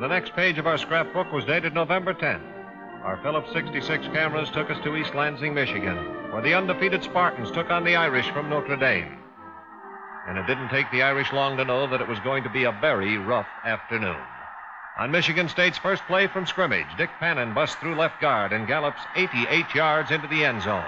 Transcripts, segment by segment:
The next page of our scrapbook was dated November 10th. Our Phillips 66 cameras took us to East Lansing, Michigan, where the undefeated Spartans took on the Irish from Notre Dame. And it didn't take the Irish long to know that it was going to be a very rough afternoon. On Michigan State's first play from scrimmage, Dick Panin busts through left guard and gallops 88 yards into the end zone.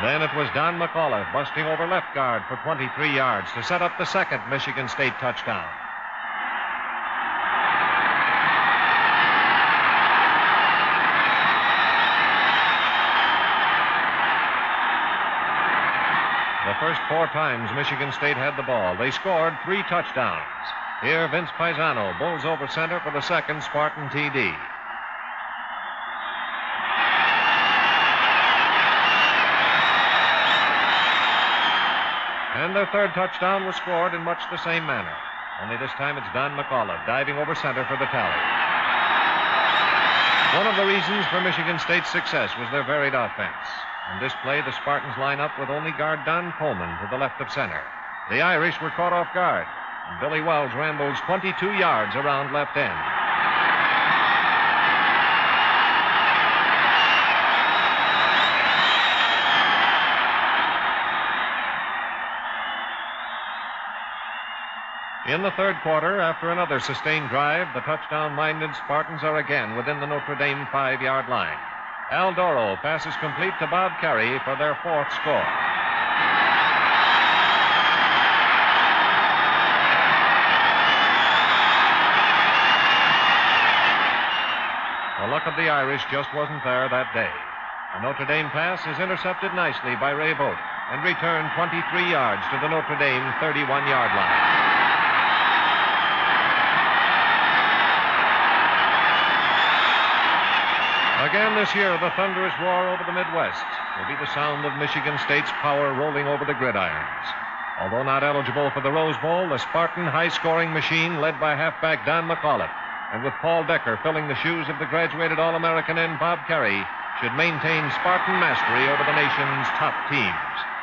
Then it was Don McAuliffe busting over left guard for 23 yards to set up the second Michigan State touchdown. The first four times Michigan State had the ball, they scored three touchdowns. Here, Vince Pisano bulls over center for the second Spartan TD. And their third touchdown was scored in much the same manner. Only this time it's Don McAuliffe diving over center for the tally. One of the reasons for Michigan State's success was their varied offense. In this play, the Spartans line up with only guard Don Coleman to the left of center. The Irish were caught off guard, and Billy Wells rambles 22 yards around left end. In the third quarter, after another sustained drive, the touchdown minded Spartans are again within the Notre Dame five yard line. Al Dorow passes complete to Bob Carey for their fourth score. The luck of the Irish just wasn't there that day. The Notre Dame pass is intercepted nicely by Ray Vogt and returned 23 yards to the Notre Dame 31 yard line. Again this year, the thunderous roar over the Midwest will be the sound of Michigan State's power rolling over the gridirons. Although not eligible for the Rose Bowl, the Spartan high scoring machine, led by halfback Don McAuliffe, and with Paul Dekker filling the shoes of the graduated All American end Bob Carey, should maintain Spartan mastery over the nation's top teams.